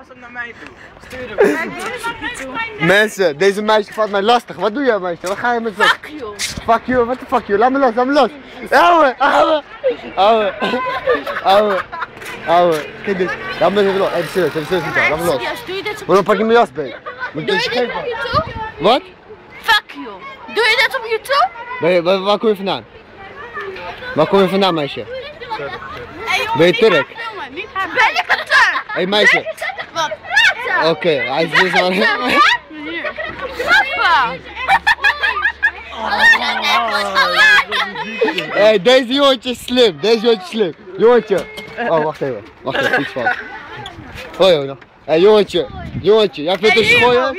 Als hem naar mij toe. Stuur hem. Mensen, deze meisje valt mij lastig. Wat doe je meisje? Wat ga je met? Fuck you. Fuck you, wat de fuck you? Laat me los, laat me los. Ouwe, ouwe, ouwe, ouwe, ouwe. Kijk dit. Laat me even los. Even serieus, even serieus. Laat me los. Waarom pak je mijn jas Doe ik je dit op geven? YouTube? Wat? Fuck you. Doe je dit op YouTube? Waar, waar kom je vandaan? Waar kom je vandaan meisje? Hey, jongen, Ben je Turk? Ben ik een Turk? Hé meisje. Oké, hij is dus al... Hé, deze jongetje is slim. Deze jongetje is slim. Jongetje. Oh, wacht even. Wacht even, iets vast. Hoi, hoor nog. Hé, jongetje. Jongetje, jij vindt het schooien?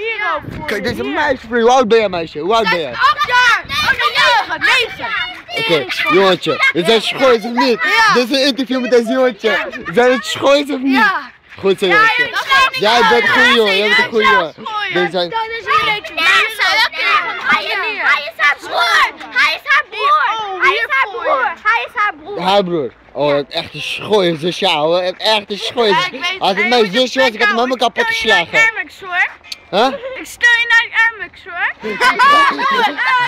Kijk, deze meisje, vriend. Hoe oud ben jij, meisje? Hoe oud ben jij? Acht jaar. Acht jaar. Negen. Oké, jongetje. Is het schooien of niet? Dit is een interview met deze jongetje. Zijn het schooien of niet? Ja. Goed zo, jongetje. Jij bent een goede jongen, jij bent een goede jongen. Deze zijn... Dat is niet leuk. Hij is haar broer. Hij is haar broer. Hij is haar broer. Hij is haar broer. Haar broer. Oh, het echte schooien sociaal, hè? Het echte schooien. Ja, Als het mijn zusje was, ik had hem helemaal kapot geslagen. Airmax hoor. Huh? Ik steun je naar Airmax hoor.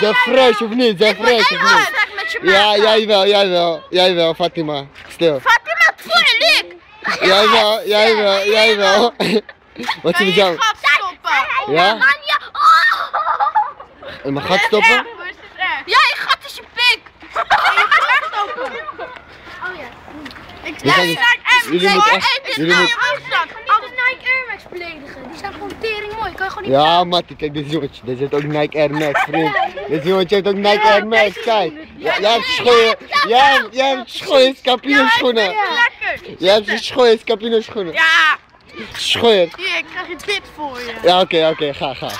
Zijn fresh of niet? Zijn fresh of niet? met je Ja, jij wel, jij wel. Jij wel, Fatima. Stil. Jij wel, jij wel, jij wel. Wat is met jou? gat stoppen. Ja? Oh. In mijn gat stoppen? Ja, je gat is je pik. Stoppen. Oh ja. Ik We gaan niet- jullie moeten echt- jullie moeten- Nike Air Max beledigen. Die zijn gewoon tering mooi. Kan je gewoon niet. Ja, Mattie, kijk, dit jongetje. Dit heeft ook Nike Air Max, vriend. Dit jongetje heeft ook Nike Air Max, kijk. Jij hebt schooien, jij, jij hebt scapino schoenen. Jij hebt schooien scapino schoenen. Ja. Schooien. Hier, ik krijg je dit voor je. Ja, oké, oké, ga, ga.